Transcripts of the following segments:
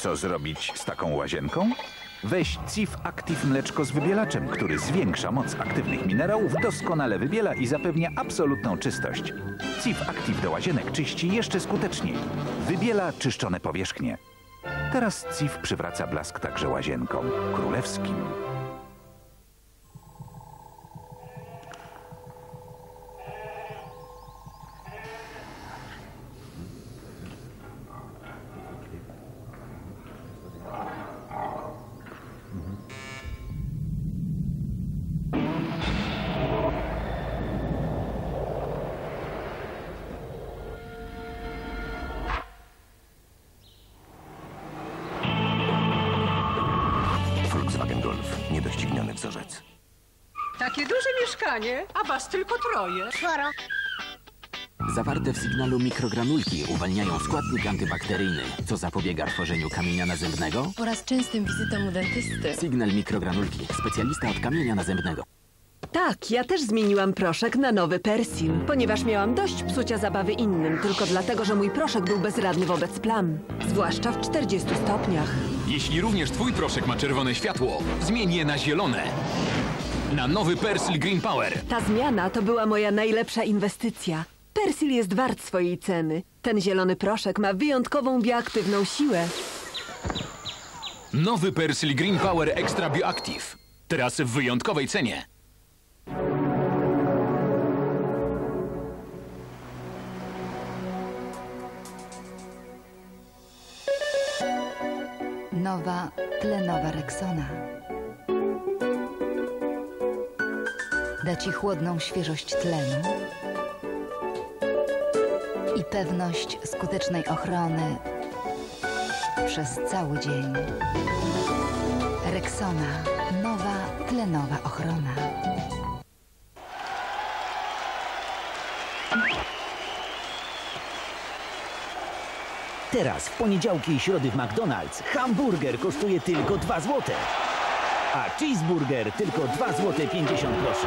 Co zrobić z taką łazienką? Weź CIF Active mleczko z wybielaczem, który zwiększa moc aktywnych minerałów, doskonale wybiela i zapewnia absolutną czystość. CIF Active do łazienek czyści jeszcze skuteczniej. Wybiela czyszczone powierzchnie. Teraz CIF przywraca blask także łazienkom królewskim. Niedościgniony wzorzec. Takie duże mieszkanie, a was tylko troje. Zawarte w sygnalu mikrogranulki uwalniają składnik antybakteryjny, co zapobiega tworzeniu kamienia nazębnego. oraz częstym wizytom u dentysty. Signal mikrogranulki, specjalista od kamienia nazębnego. Tak, ja też zmieniłam proszek na nowy Persil, ponieważ miałam dość psucia zabawy innym, tylko dlatego, że mój proszek był bezradny wobec plam, zwłaszcza w 40 stopniach. Jeśli również twój proszek ma czerwone światło, zmień je na zielone. Na nowy Persil Green Power. Ta zmiana to była moja najlepsza inwestycja. Persil jest wart swojej ceny. Ten zielony proszek ma wyjątkową bioaktywną siłę. Nowy Persil Green Power Extra Bioactive. Teraz w wyjątkowej cenie. Nowa tlenowa Rexona. Da ci chłodną świeżość tlenu i pewność skutecznej ochrony przez cały dzień. Rexona. Nowa tlenowa ochrona. Teraz w poniedziałki i środy w McDonald's hamburger kosztuje tylko 2 zł, a cheeseburger tylko 2 zł 50 groszy.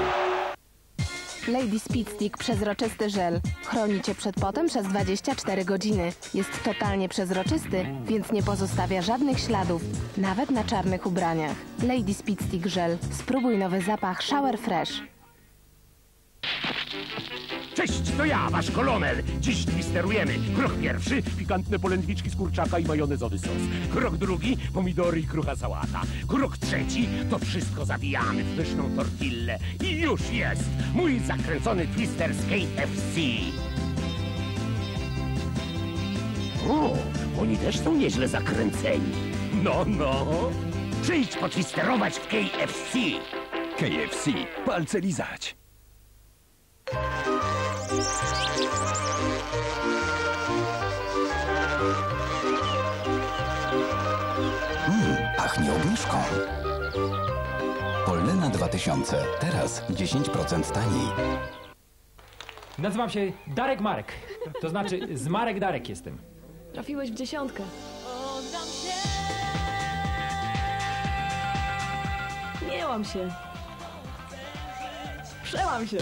Lady Speed Stick przezroczysty żel. Chroni cię przed potem przez 24 godziny. Jest totalnie przezroczysty, więc nie pozostawia żadnych śladów, nawet na czarnych ubraniach. Lady Speed Stick żel. Spróbuj nowy zapach Shower Fresh. Cześć, to ja, wasz kolonel. Dziś twisterujemy. Krok pierwszy, pikantne polędwiczki z kurczaka i majonezowy sos. Krok drugi, pomidory i krucha sałata. Krok trzeci, to wszystko zabijamy w pyszną tortillę. I już jest mój zakręcony twister z KFC. O, oni też są nieźle zakręceni. No, no. Przyjdź potwisterować w KFC. KFC. Palce lizać. Pachnie obniżką. Pollena 2000. Teraz 10% taniej. Nazywam się Darek Marek. To znaczy z Marek Darek jestem. Trafiłeś w dziesiątkę. Miałam się. Przełam się.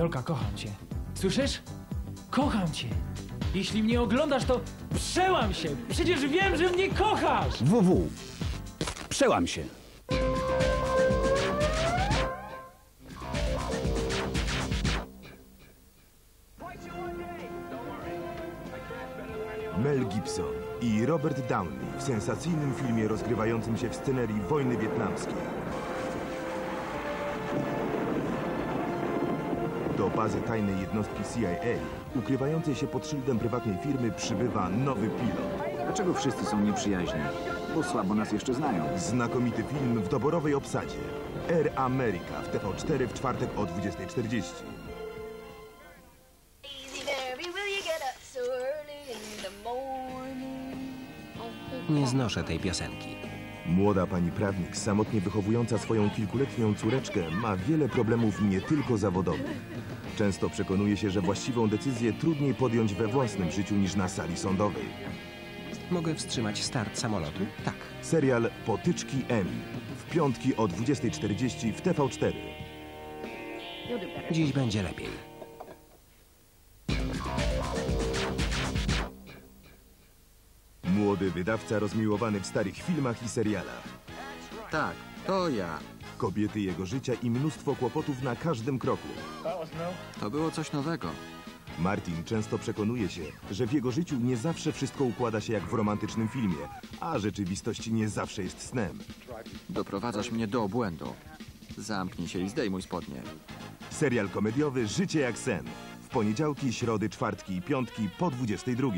Jolka, kocham cię. Słyszysz? Kocham cię. Jeśli mnie oglądasz, to przełam się. Przecież wiem, że mnie kochasz. WW. Przełam się. Mel Gibson i Robert Downey w sensacyjnym filmie rozgrywającym się w scenerii wojny wietnamskiej. Do bazy tajnej jednostki CIA, ukrywającej się pod szyldem prywatnej firmy, przybywa nowy pilot. Dlaczego wszyscy są nieprzyjaźni? Bo słabo nas jeszcze znają. Znakomity film w doborowej obsadzie. Air America w TV4 w czwartek o 20.40. Nie znoszę tej piosenki. Młoda pani prawnik, samotnie wychowująca swoją kilkuletnią córeczkę, ma wiele problemów nie tylko zawodowych. Często przekonuje się, że właściwą decyzję trudniej podjąć we własnym życiu niż na sali sądowej. Mogę wstrzymać start samolotu? Tak. Serial Potyczki Emmy. W piątki o 20.40 w TV4. Dziś będzie lepiej. Młody wydawca rozmiłowany w starych filmach i serialach. Tak, to ja. Kobiety jego życia i mnóstwo kłopotów na każdym kroku. To było coś nowego. Martin często przekonuje się, że w jego życiu nie zawsze wszystko układa się jak w romantycznym filmie, a rzeczywistość nie zawsze jest snem. Doprowadzasz mnie do obłędu. Zamknij się i zdejmuj spodnie. Serial komediowy Życie jak sen. W poniedziałki, środy, czwartki i piątki po 22.